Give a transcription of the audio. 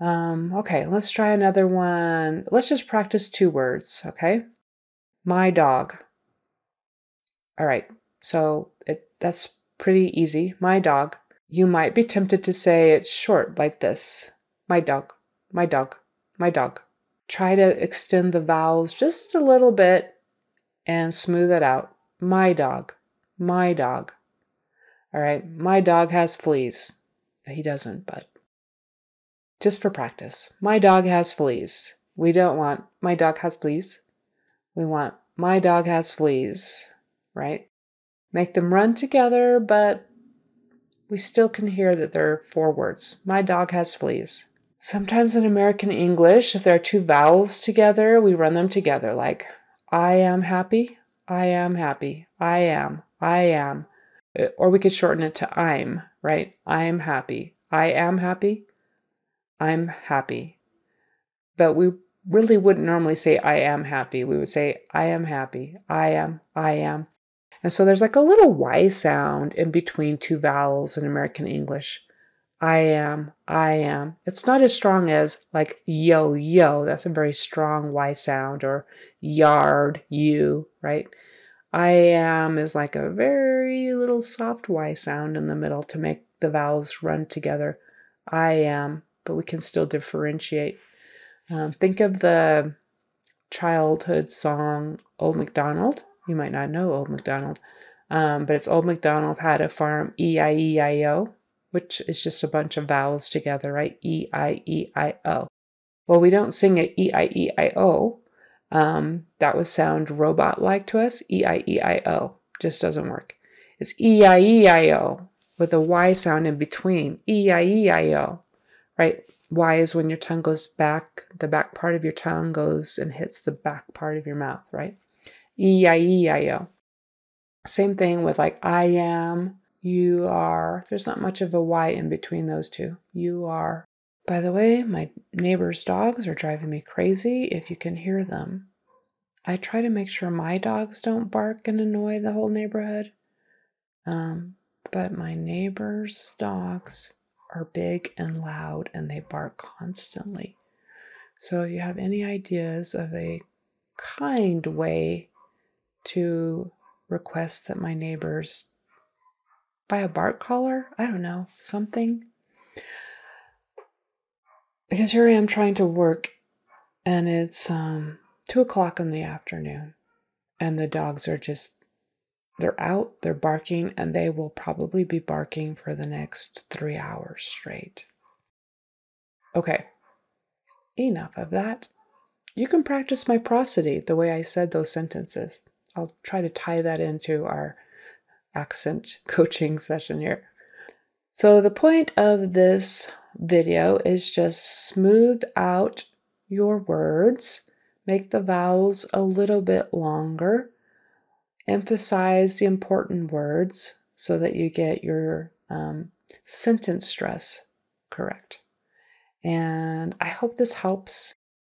Um, okay, let's try another one. Let's just practice two words, okay? My dog. All right, so it, that's pretty easy. My dog. You might be tempted to say it's short like this my dog, my dog, my dog. Try to extend the vowels just a little bit and smooth it out. My dog, my dog. All right, my dog has fleas. He doesn't, but just for practice. My dog has fleas. We don't want my dog has fleas. We want my dog has fleas, right? Make them run together, but we still can hear that they're four words. My dog has fleas. Sometimes in American English, if there are two vowels together, we run them together like I am happy, I am happy, I am, I am. Uh, or we could shorten it to I'm, right? I'm happy, I am happy, I'm happy. But we really wouldn't normally say I am happy. We would say I am happy, I am, I am. And so there's like a little Y sound in between two vowels in American English. I am, I am. It's not as strong as like yo, yo. That's a very strong Y sound or yard, you, right? I am is like a very little soft Y sound in the middle to make the vowels run together. I am, but we can still differentiate. Um, think of the childhood song Old MacDonald you might not know Old MacDonald, um, but it's Old MacDonald had a farm, E I E I O, which is just a bunch of vowels together, right? E I E I O. Well, we don't sing it E I E I O. Um, that would sound robot like to us. E I E I O just doesn't work. It's E I E I O with a Y sound in between. E I E I O, right? Y is when your tongue goes back, the back part of your tongue goes and hits the back part of your mouth, right? E-I-E-I-O. Same thing with like I am, you are. There's not much of a Y in between those two. You are. By the way, my neighbor's dogs are driving me crazy if you can hear them. I try to make sure my dogs don't bark and annoy the whole neighborhood. Um, but my neighbor's dogs are big and loud and they bark constantly. So, if you have any ideas of a kind way to request that my neighbors buy a bark collar. I don't know, something. Because here I am trying to work, and it's um, two o'clock in the afternoon, and the dogs are just they're out, they're barking, and they will probably be barking for the next three hours straight. Okay, enough of that. You can practice my prosody the way I said those sentences. I'll try to tie that into our accent coaching session here. So, the point of this video is just smooth out your words, make the vowels a little bit longer, emphasize the important words so that you get your um, sentence stress correct. And I hope this helps.